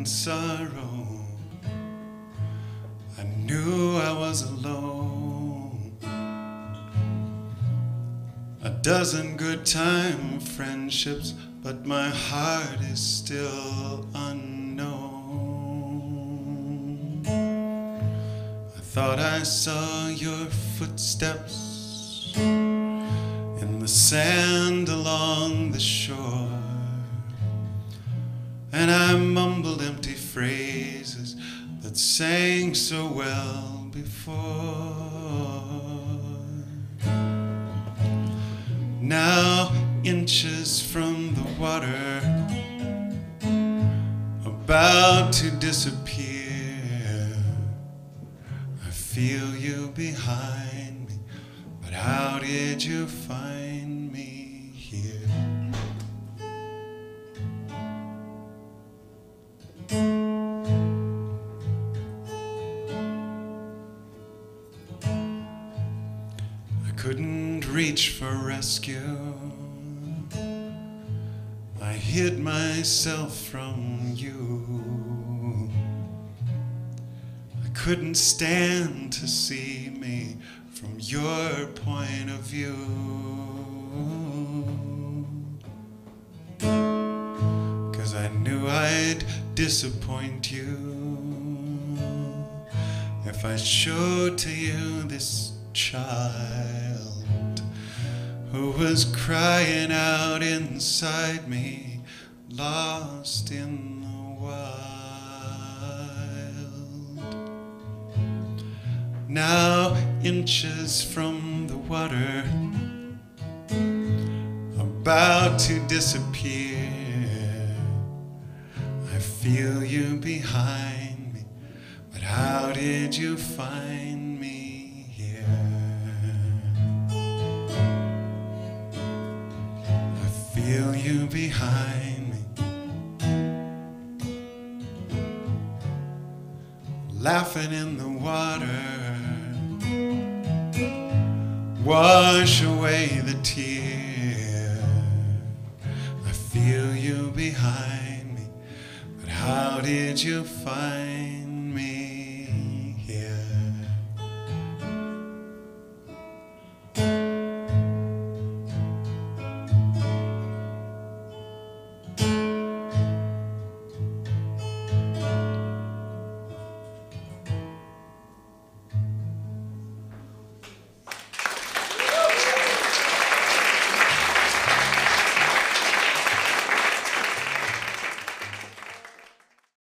and sorrow. I knew I was alone. A dozen good time friendships, but my heart is still unknown. I thought I saw your footsteps in the sand along the shore. And I mumbled empty phrases that sang so well before. Now, inches from the water, about to disappear, I feel you behind me, but how did you find me couldn't reach for rescue. I hid myself from you. I couldn't stand to see me from your point of view. Cause I knew I'd disappoint you if I showed to you this child who was crying out inside me, lost in the wild. Now, inches from the water, about to disappear. I feel you behind me, but how did you find feel you behind me, laughing in the water. Wash away the tear. I feel you behind me, but how did you find